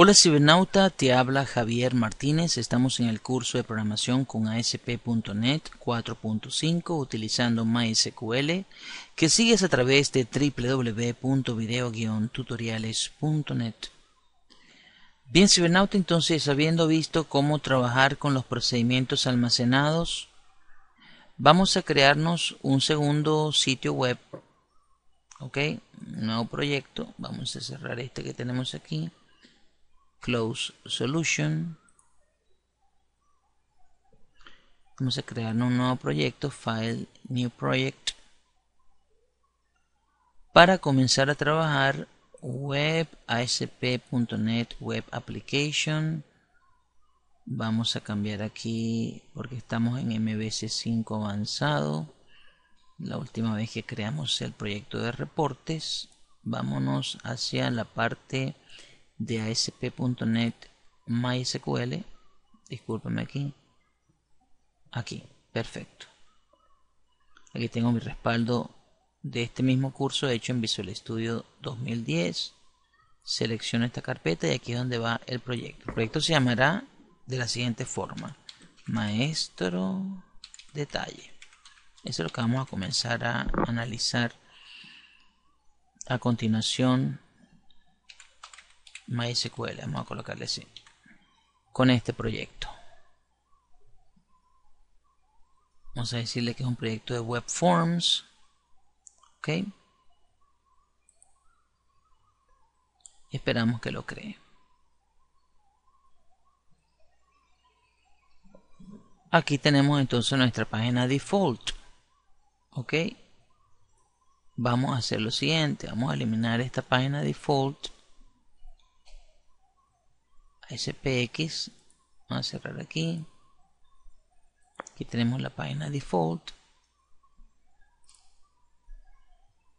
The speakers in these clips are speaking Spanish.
Hola cibernauta, te habla Javier Martínez. Estamos en el curso de programación con ASP.NET 4.5 utilizando MySQL que sigues a través de www.video-tutoriales.net. Bien cibernauta, entonces habiendo visto cómo trabajar con los procedimientos almacenados, vamos a crearnos un segundo sitio web. Ok, nuevo proyecto. Vamos a cerrar este que tenemos aquí close solution. Vamos a crear un nuevo proyecto file new project. Para comenzar a trabajar web asp.net web application. Vamos a cambiar aquí porque estamos en mbc 5 avanzado. La última vez que creamos el proyecto de reportes vámonos hacia la parte de ASP.NET MySQL. Discúlpeme aquí. Aquí, perfecto. Aquí tengo mi respaldo de este mismo curso hecho en Visual Studio 2010. Selecciono esta carpeta y aquí es donde va el proyecto. El proyecto se llamará de la siguiente forma. Maestro detalle. Eso es lo que vamos a comenzar a analizar a continuación MySQL, vamos a colocarle así, con este proyecto. Vamos a decirle que es un proyecto de web forms. Ok. Esperamos que lo cree. Aquí tenemos entonces nuestra página default. Ok. Vamos a hacer lo siguiente. Vamos a eliminar esta página default SPX. Vamos a cerrar aquí. Aquí tenemos la página default.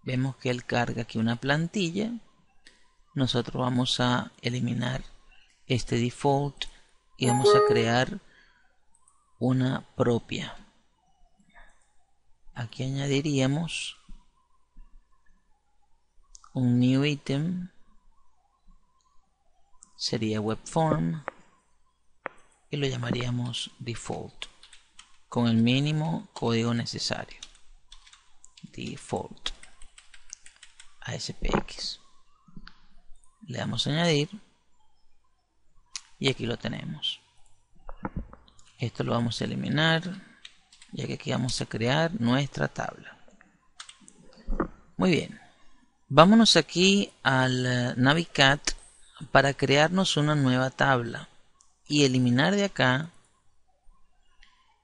Vemos que él carga aquí una plantilla. Nosotros vamos a eliminar este default y vamos a crear una propia. Aquí añadiríamos un new item sería webform y lo llamaríamos default con el mínimo código necesario. Default. ASPX le damos a añadir y aquí lo tenemos. Esto lo vamos a eliminar ya que aquí vamos a crear nuestra tabla. Muy bien. Vámonos aquí al Navicat para crearnos una nueva tabla y eliminar de acá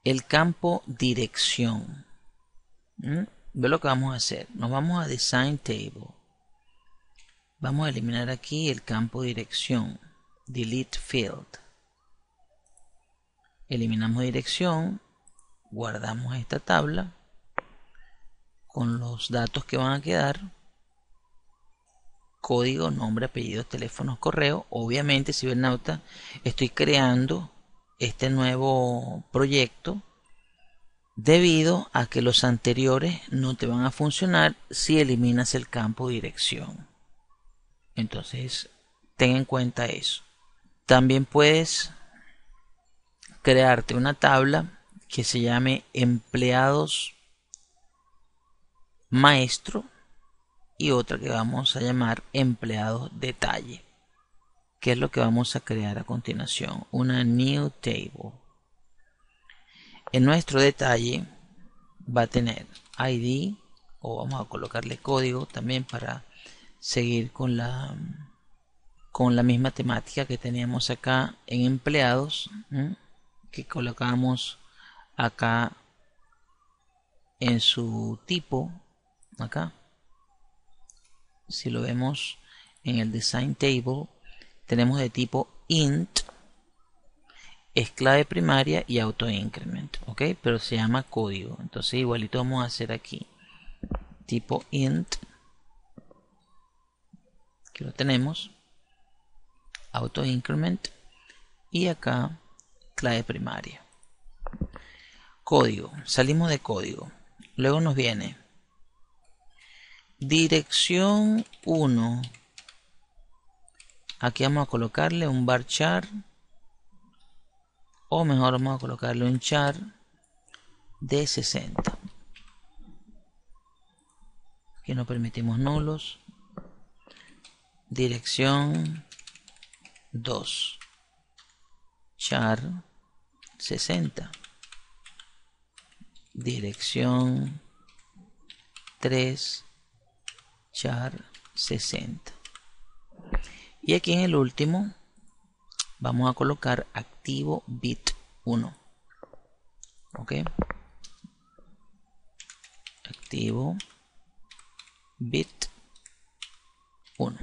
el campo dirección. ¿Mm? Ve lo que vamos a hacer. Nos vamos a Design Table. Vamos a eliminar aquí el campo dirección. Delete Field. Eliminamos dirección. Guardamos esta tabla con los datos que van a quedar código, nombre, apellido, teléfono, correo. Obviamente, cibernauta, estoy creando este nuevo proyecto debido a que los anteriores no te van a funcionar si eliminas el campo dirección. Entonces, ten en cuenta eso. También puedes crearte una tabla que se llame empleados maestro y otra que vamos a llamar empleado detalle que es lo que vamos a crear a continuación una new table. En nuestro detalle va a tener id o vamos a colocarle código también para seguir con la con la misma temática que teníamos acá en empleados que colocamos acá en su tipo acá si lo vemos en el design table, tenemos de tipo int, es clave primaria y auto increment, ok, pero se llama código. Entonces igualito vamos a hacer aquí tipo int, que lo tenemos, auto increment y acá clave primaria. Código, salimos de código. Luego nos viene dirección 1 aquí vamos a colocarle un bar char o mejor vamos a colocarle un char de 60 aquí no permitimos nulos. Dirección 2 char 60 dirección 3 char 60 y aquí en el último vamos a colocar activo bit 1 ok. Activo bit 1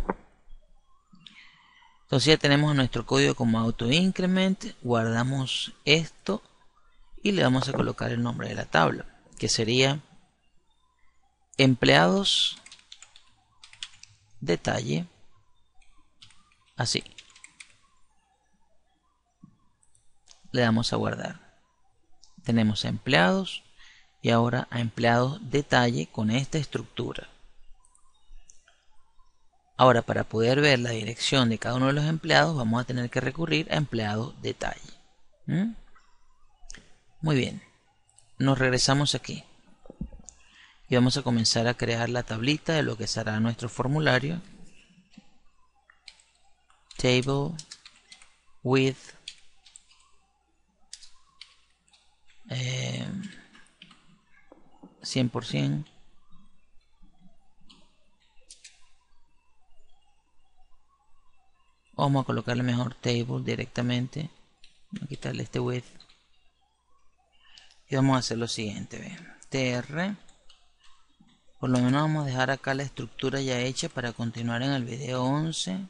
entonces ya tenemos nuestro código como auto increment guardamos esto y le vamos a colocar el nombre de la tabla que sería empleados detalle. Así. Le damos a guardar. Tenemos empleados y ahora a empleados detalle con esta estructura. Ahora para poder ver la dirección de cada uno de los empleados vamos a tener que recurrir a empleados detalle. Muy bien. Nos regresamos aquí y vamos a comenzar a crear la tablita de lo que será nuestro formulario. Table with eh, 100% vamos a colocarle mejor table directamente. Vamos a quitarle este with y vamos a hacer lo siguiente tr por lo menos vamos a dejar acá la estructura ya hecha para continuar en el video 11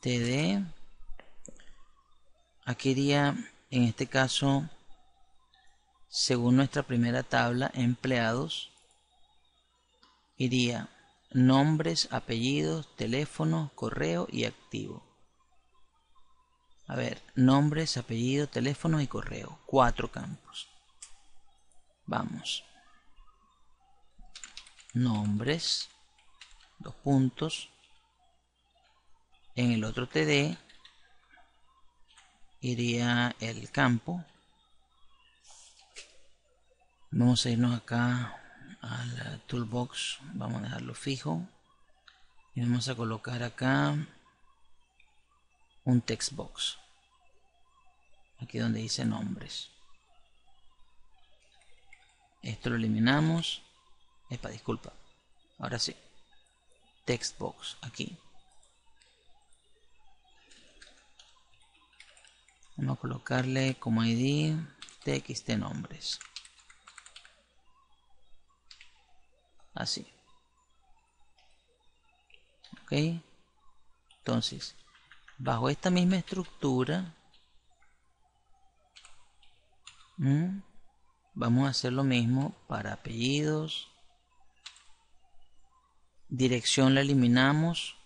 td aquí iría en este caso según nuestra primera tabla empleados iría nombres, apellidos, teléfono, correo y activo. A ver, nombres, apellido, teléfono y correo. Cuatro campos. Vamos. Nombres. Dos puntos. En el otro TD iría el campo. Vamos a irnos acá al toolbox vamos a dejarlo fijo y vamos a colocar acá un text box aquí donde dice nombres esto lo eliminamos Epa, disculpa. Ahora sí. Text box aquí. Vamos a colocarle como id txt nombres. Así. Ok. Entonces bajo esta misma estructura vamos a hacer lo mismo para apellidos dirección la eliminamos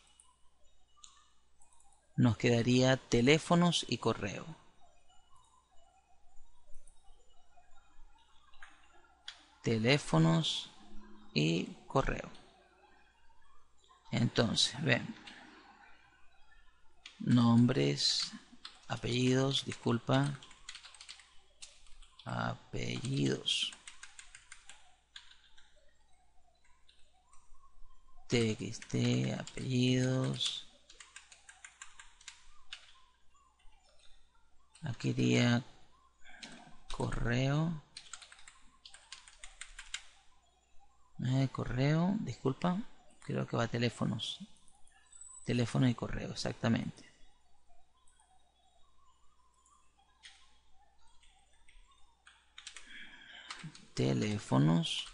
nos quedaría teléfonos y correo teléfonos y correo. Entonces, ven. Nombres, apellidos, disculpa. Apellidos. TXT, apellidos. Aquí iría correo. Eh, correo, disculpa, creo que va a teléfonos. Teléfono y correo, exactamente. Teléfonos.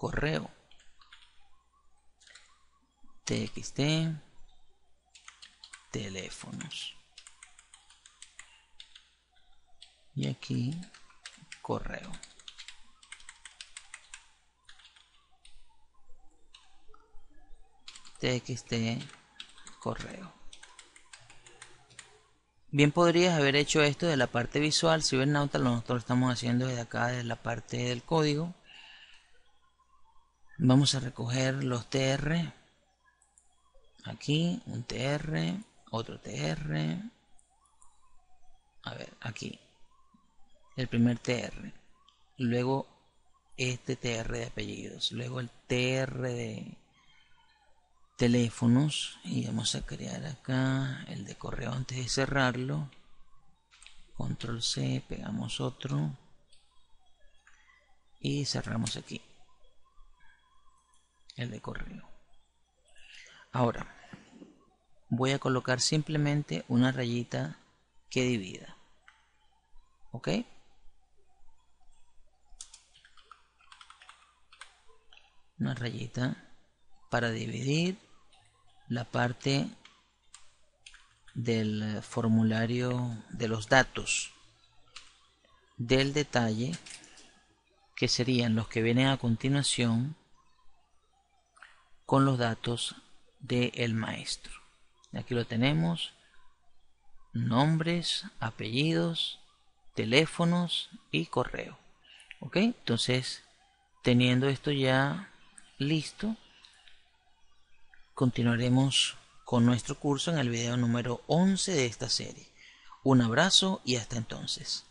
Correo. TXT. Teléfonos. Y aquí correo. txt correo. Bien podrías haber hecho esto de la parte visual, si ven Nauta nosotros lo estamos haciendo desde acá, de la parte del código. Vamos a recoger los tr aquí un tr otro tr a ver aquí. El primer tr luego este tr de apellidos. Luego el tr de teléfonos. Y vamos a crear acá el de correo antes de cerrarlo. Control C pegamos otro. Y cerramos aquí el de correo. Ahora voy a colocar simplemente una rayita que divida. Ok una rayita para dividir la parte del formulario de los datos del detalle que serían los que vienen a continuación con los datos del maestro aquí lo tenemos nombres apellidos teléfonos y correo ok entonces teniendo esto ya listo continuaremos con nuestro curso en el video número 11 de esta serie. Un abrazo y hasta entonces.